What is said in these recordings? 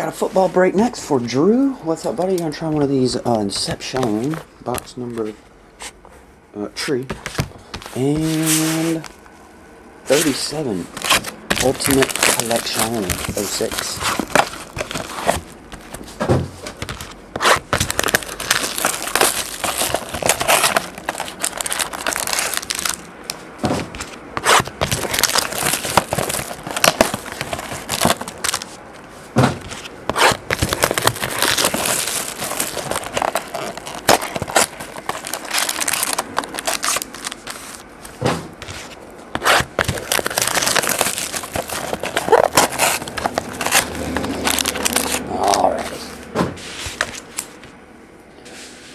got a football break next for Drew. What's up, buddy? You gonna try one of these uh, Inception box number uh, tree and 37 Ultimate Collection 06.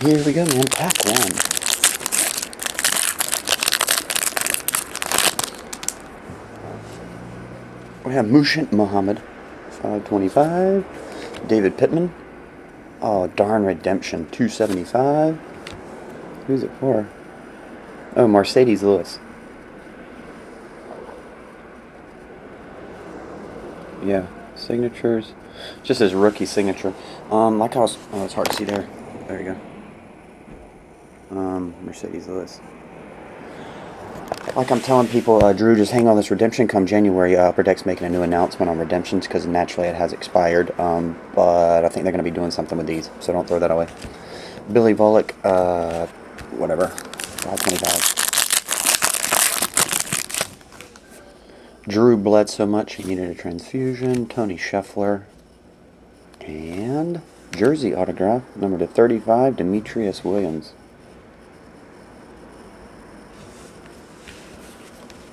Here we go, man. Pack one. We have Muhsin Muhammad, 525. David Pittman. Oh, darn redemption, 275. Who's it for? Oh, Marcedes Lewis. Yeah, signatures. Just his rookie signature. Um, like was, oh, it's hard to see there. There you go um, Marcedes Lewis. Like I'm telling people, uh, Drew, just hang on this redemption come January. Uh, Upper Deck's making a new announcement on redemptions because naturally it has expired. Um, but I think they're going to be doing something with these, so don't throw that away. Billy Volek, uh, whatever, 525. Drew bled so much he needed a transfusion. Tony Scheffler. And jersey autograph, number to 35, Demetrius Williams.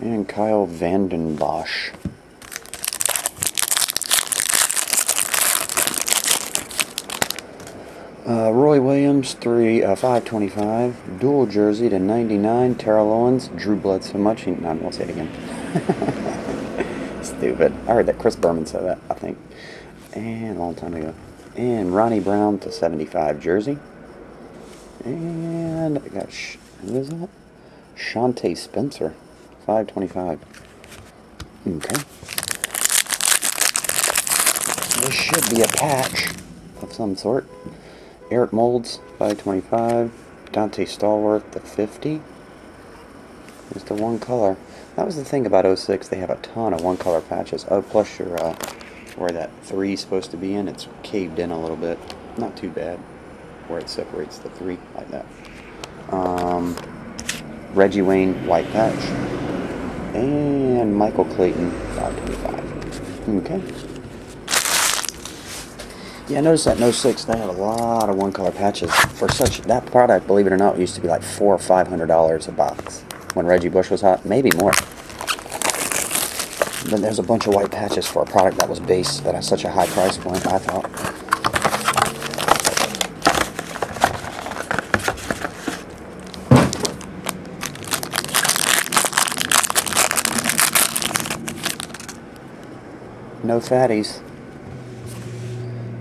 And Kyle Vanden Bosch. Uh, Roy Williams, three, uh, 525. Dual jersey to 99. Terrell Owens. Drew bled so much. He, no, I won't say it again. Stupid. I heard that Chris Berman said that, I think. And a long time ago. And Ronnie Brown to 75 jersey. And I got, who is that? Shante Spencer. 525. Okay. This should be a patch of some sort. Eric Moulds, 525. Donté Stallworth, the 50. Just the one color. That was the thing about 06. They have a ton of one color patches. Oh, plus your, uh, where that 3 is supposed to be in, it's caved in a little bit. Not too bad. Where it separates the 3 like that. Um, Reggie Wayne, white patch. And Michael Clayton, 525. Okay. Yeah, I noticed that No 06, they have a lot of one color patches. For such, that product, believe it or not, used to be like four or five hundred dollars a box when Reggie Bush was hot, maybe more. But there's a bunch of white patches for a product that was base at such a high price point, I thought. No fatties.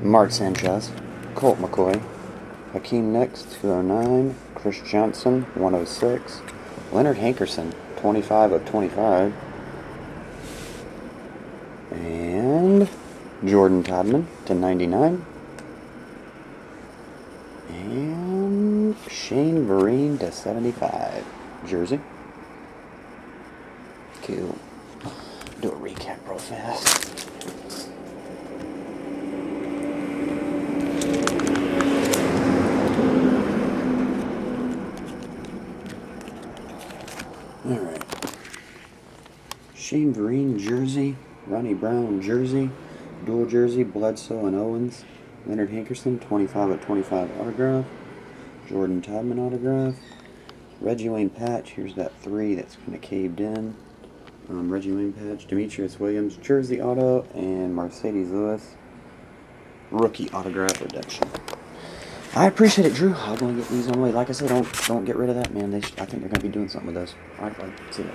Mark Sanchez. Colt McCoy. Hakeem Nicks, 209. Chris Johnson, 106. Leonard Hankerson, 25 of 25. And Jordan Todman to 99. And Shane Vereen to 75. Jersey. Cool. Do a recap real fast. Alright. Shane Vereen jersey. Ronnie Brown jersey. Dual jersey. Bledsoe and Owens. Leonard Hankerson, 25 at 25 autograph. Jordan Todman autograph. Reggie Wayne patch. Here's that three that's kind of caved in. Um, Reggie Wayne patch. Demetrius Williams jersey auto. And Marcedes Lewis rookie autograph redemption. I appreciate it, Drew. I'm gonna get these on the way. Like I said, don't don't get rid of that, man. They I think they're gonna be doing something with those. All right. See ya.